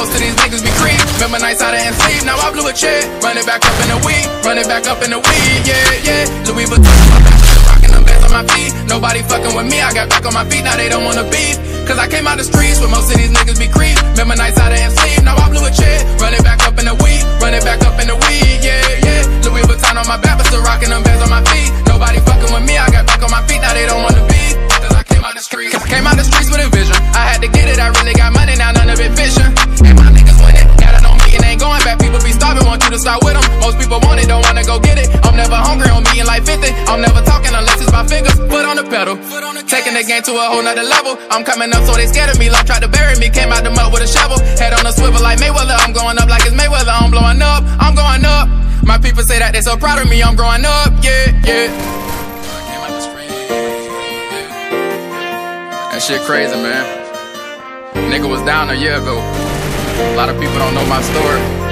most of these niggas be creep. Remember nights out and sleep, now I blew a check. Run it back up in a week, run it back up in a week, yeah, yeah. Louis Vuitton, I'm back on my feet. Nobody fucking with me, I got back on my feet, now they don't wanna beef. Cause I came out the streets with most of these niggas to start with them. Most people want it, don't wanna go get it. I'm never hungry on me and like 50. I'm never talking unless it's by fingers. Foot on the pedal, taking the game to a whole nother level. I'm coming up, so they scared of me. Like tried to bury me, came out the mud with a shovel. Head on a swivel like Mayweather. I'm going up like it's Mayweather. I'm blowing up, I'm going up. My people say that they so proud of me. I'm growing up, yeah, yeah. That shit crazy, man. Nigga was down a year ago. A lot of people don't know my story.